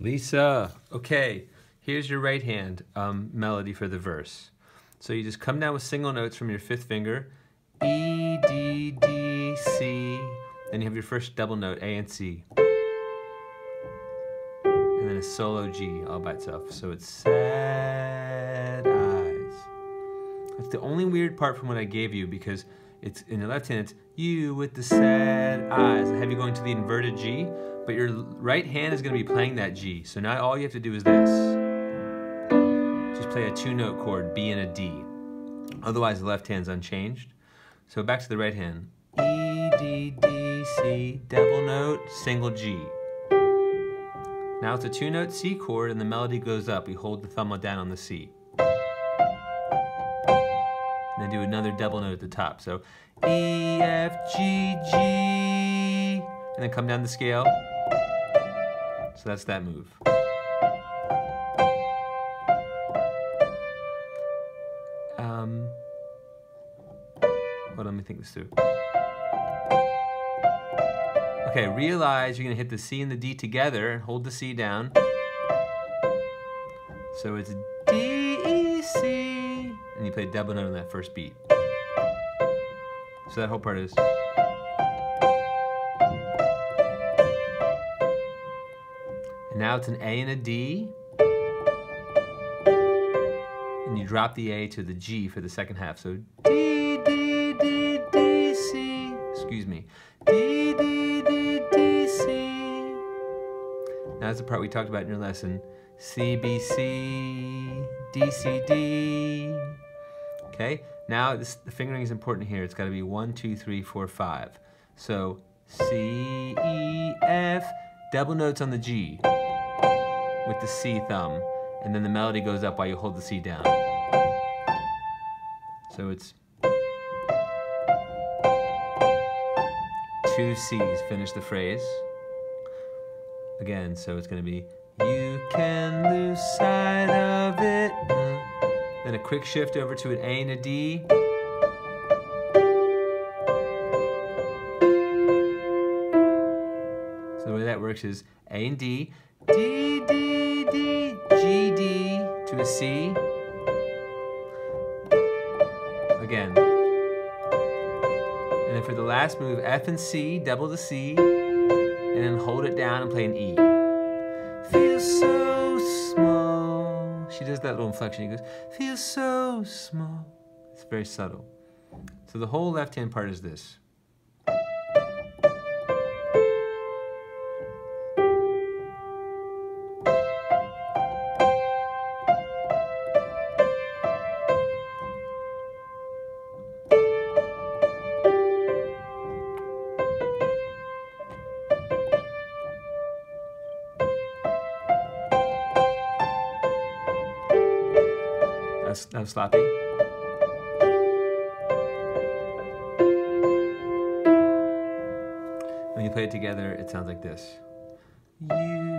Lisa, okay, here's your right hand um, melody for the verse. So you just come down with single notes from your fifth finger, E, D, D, C, then you have your first double note, A and C. And then a solo G all by itself. So it's sad eyes. That's the only weird part from what I gave you because it's in the left hand, it's you with the sad eyes. Have you going to the inverted G, but your right hand is going to be playing that G. So now all you have to do is this. Just play a two note chord, B and a D. Otherwise the left hand's unchanged. So back to the right hand. E, D, D, C, double note, single G. Now it's a two note C chord and the melody goes up. We hold the thumb down on the C and then do another double note at the top. So E, F, G, G, and then come down the scale. So that's that move. Um, well, let me think this through. Okay, realize you're gonna hit the C and the D together hold the C down. So it's And you play double note on that first beat. So that whole part is. And now it's an A and a D. And you drop the A to the G for the second half. So D, D, D, D, C. Excuse me. D, D, D, D, C. Now that's the part we talked about in your lesson. C, B, C, D, C, D. Okay, now this, the fingering is important here. It's got to be one, two, three, four, five. So C, E, F, double notes on the G with the C thumb, and then the melody goes up while you hold the C down. So it's two C's, finish the phrase. Again, so it's going to be, you can lose sight of it. Then a quick shift over to an A and a D. So the way that works is A and D, D, D, D, G, D to a C. Again. And then for the last move, F and C, double the C, and then hold it down and play an E. does that little inflection. He goes, feels so small. It's very subtle. So the whole left hand part is this. That's, that's sloppy. When you play it together, it sounds like this. You.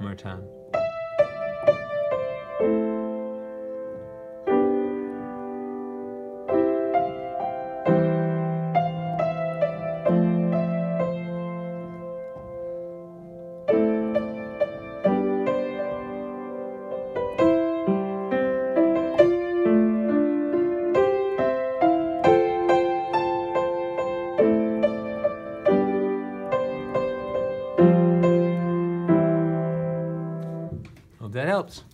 More time. That helps.